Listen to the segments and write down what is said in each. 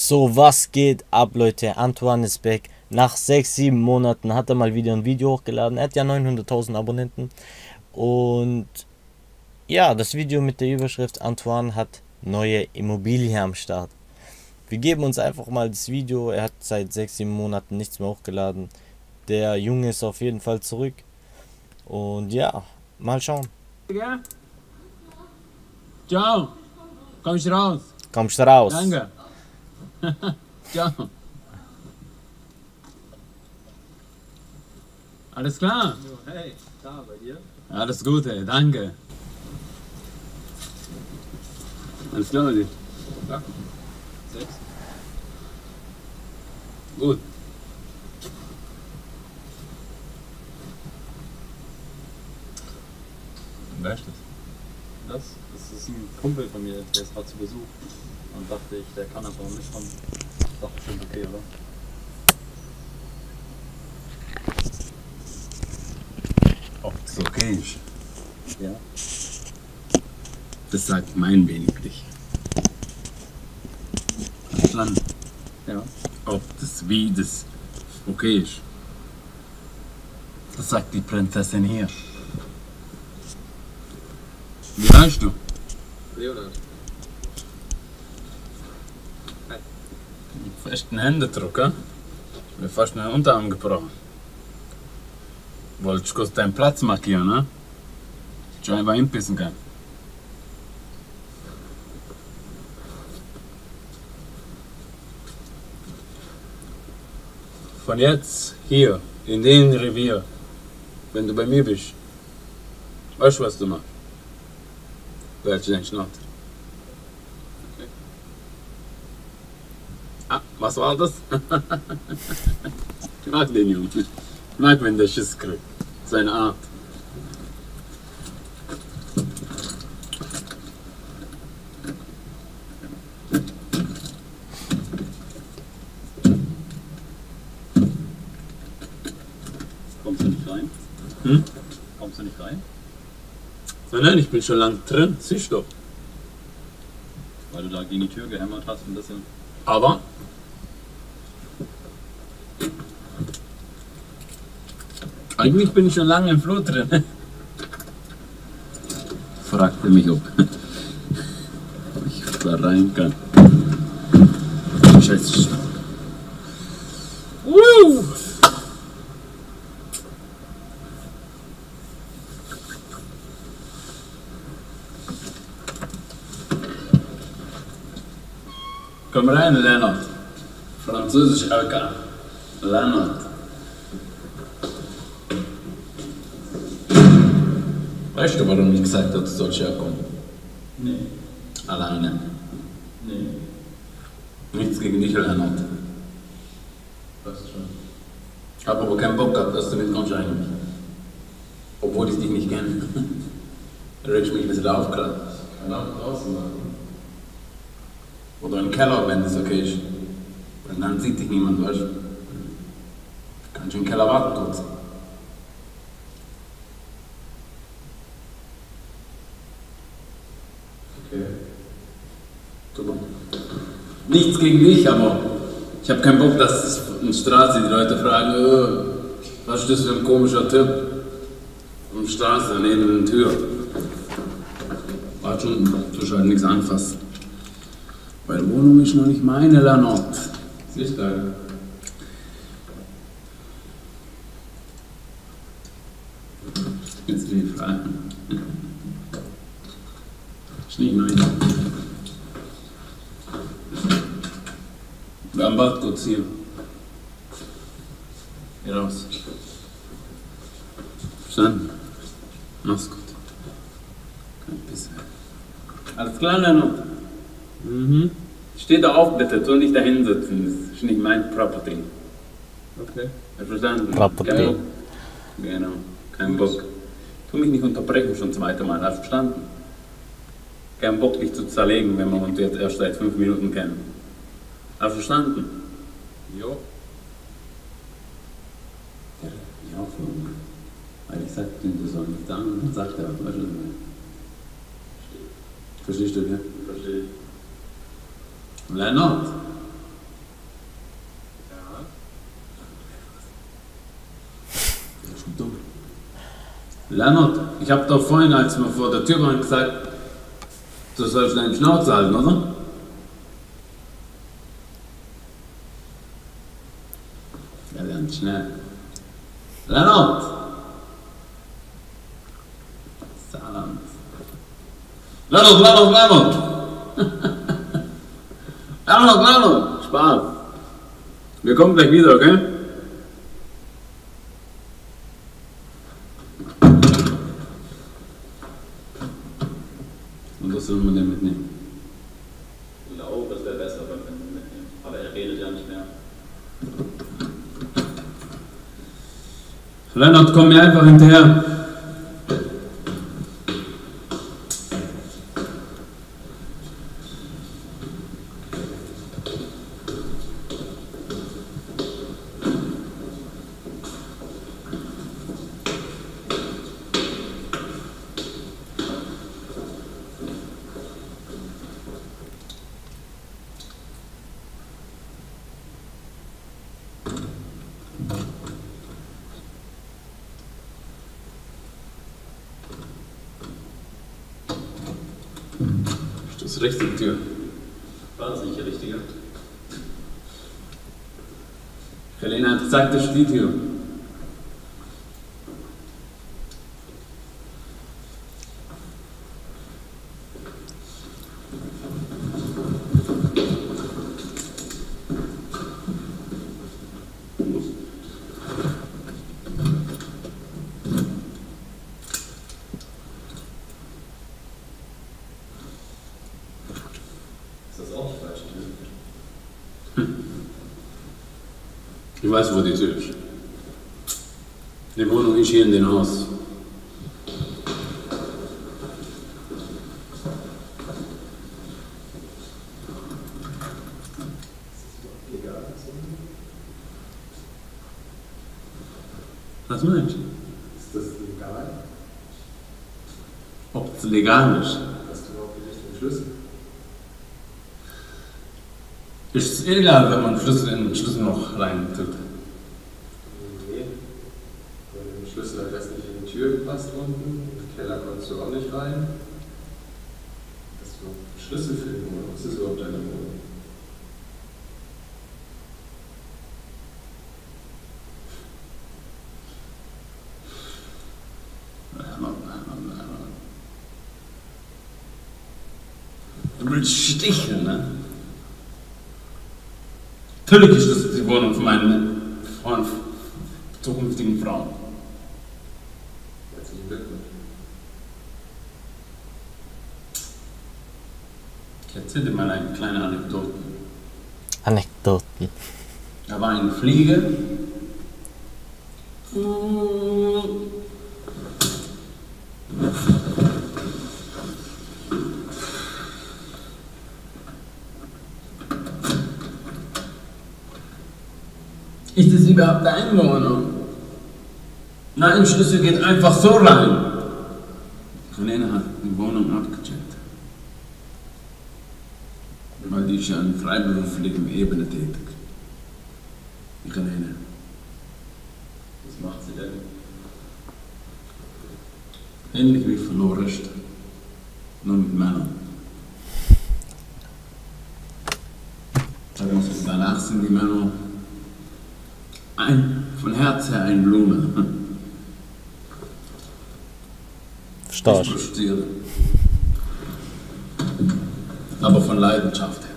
So, was geht ab, Leute? Antoine ist back. Nach 6, 7 Monaten hat er mal wieder ein Video hochgeladen. Er hat ja 900.000 Abonnenten. Und ja, das Video mit der Überschrift Antoine hat neue Immobilie am Start. Wir geben uns einfach mal das Video. Er hat seit 6, 7 Monaten nichts mehr hochgeladen. Der Junge ist auf jeden Fall zurück. Und ja, mal schauen. Ja? Ciao. Kommst du raus? Kommst du raus? Danke. Ciao. Alles klar? Hey, da bei dir? Alles Gute, danke. Alles klar bei dir? Ja. Sechs. Gut. Wer ist das? Das? Das ist ein Kumpel von mir, der ist gerade zu Besuch. Und dachte ich, der kann aber mitkommen. Dachte schon okay, oder? Ob es okay ist, Ja. das sagt mein wenig. Verstanden? Ja. Ob das wie das okay ist. Das sagt die Prinzessin hier. Wie heißt du? Leonard. Mit festen Händedruck, hä? Mir fast einen Unterarm gebrochen. Wolltest du kurz deinen Platz markieren, ne? Du einfach hinpissen können. Von jetzt, hier, in dem Revier, wenn du bei mir bist, weißt du, was du machst? Deinen Schnauze. Was war das? ich mag den Jungen. Ich mag, wenn der Schiss kriegt. Seine Art. Kommst du nicht rein? Hm? Kommst du nicht rein? Nein, nein, ich bin schon lang drin. Siehst du. Weil du da gegen die Tür gehämmert hast ein bisschen. Aber. Eigentlich bin ich schon lange im Flur drin. Fragte mich, ob ich da rein kann. Scheiße. Woo! Komm rein, Lennart. Französisch LK. Lennart. Weißt du, warum ich gesagt habe, du sollst herkommen? Nee. Alleine. Nee. Nichts gegen dich, Lennart. Passt schon. Ich habe aber keinen Bock gehabt, dass du mitkommst eigentlich. Obwohl ich dich nicht kenne. Da regst du mich ein bisschen auf gerade. Kann auch draußen machen. Oder im Keller, wenn das okay ist. Weil dann sieht dich niemand, weißt du. Kannst du im Keller warten dort. Nichts gegen dich, aber ich habe keinen Bock, dass in der Straße die Leute fragen, "Äh, was ist das für ein komischer Typ? An der Straße, neben der Tür. Warte schon, du halt nichts anfassen. Die Wohnung ist noch nicht meine, Lernort. Siehst du? Jetzt die Fragen. Ist nicht meine. Wir haben bald kurz hier. Hier raus. Verstanden? Mach's gut. Kein mehr. Alles klar, Lennart? Mhm. Steh da auf, bitte. Tu nicht da hinsitzen. Das ist nicht mein Property. Okay. Verstanden? Property. Kein Bock. Genau. Kein Bock. Tu mich nicht unterbrechen schon zum zweiten Mal. Hast du verstanden? Kein Bock, dich zu zerlegen, wenn wir uns jetzt erst seit fünf Minuten kennen. Ah, verstanden? Jo. Der Jahrfunk. Weil ich sagte, du sollst nicht sagen, dann sagt er, was weißt du, denn? ich meine? Verstehst du, ja? Verstehe. Lennart! Ja? Der ist schon dumm. Lennart, ich hab doch vorhin, als wir vor der Tür waren, gesagt, du sollst deinen Schnauze halten, oder? Saarland. Lennart, Lennart, Lennart! Lennart, Lennart! Spaß. Wir kommen gleich wieder, okay? Und was soll man denn mitnehmen? Ich glaube, das wäre besser, wenn wir ihn mitnehmen. Aber er redet ja nicht mehr. Lennart, komm mir einfach hinterher. Ist das richtige Tür? War das nicht die richtige? Helena hat gesagt, das ist die Tür. Ist das auch die falsche Tür? Ich weiß, wo die Tür ist. Die Wohnung ist hier in dem Haus. Was meinst du? Ist das legal? Ob es legal ist? Hast du überhaupt die richtigen Schlüssel? Ist es illegal, wenn man Schlüssel in den Schlüsselloch rein tut? Nee. Weil der Schlüssel hat erst nicht in die Tür gepasst unten. Im Keller konntest du auch nicht rein. Hast du Schlüssel für die Wohnung? Was ist überhaupt deine Wohnung? Du willst sticheln, ne? Natürlich ist das die Wohnung von meiner von zukünftigen Frau. Herzlichen Glückwunsch. Ich erzähle dir mal eine kleine Anekdote. Anekdoten. Da war eine Fliege. Ist deine Wohnung? Nein, Schlüssel geht einfach so rein. Helene hat die Wohnung abgecheckt. Weil die ist ja in freiberuflichen Ebene tätig. Die Helene. Was macht sie denn? Ähnlich wie Florist. Nur mit Männern. Danach sind die Männer ein, von Herz her eine Blume. Stark. Ich Prostituierte. Aber von Leidenschaft her.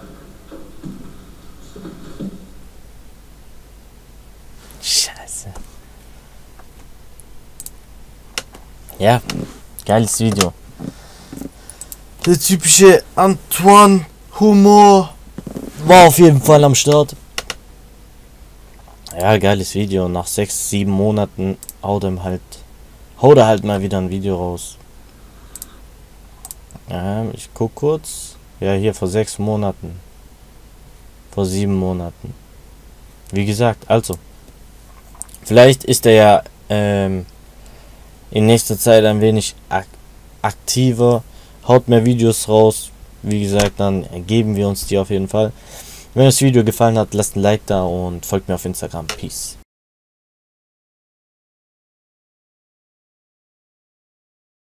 Scheiße. Ja, geiles Video. Der typische Antoine Humor war auf jeden Fall am Start. Ja, geiles Video. Nach sechs, sieben Monaten haut er halt, haut er halt mal wieder ein Video raus. Ja, ich guck kurz. Ja, hier vor sechs Monaten. Vor sieben Monaten. Wie gesagt, also. Vielleicht ist er ja ähm, in nächster Zeit ein wenig ak aktiver, haut mehr Videos raus. Wie gesagt, dann geben wir uns die auf jeden Fall. Wenn euch das Video gefallen hat, lasst ein Like da und folgt mir auf Instagram. Peace.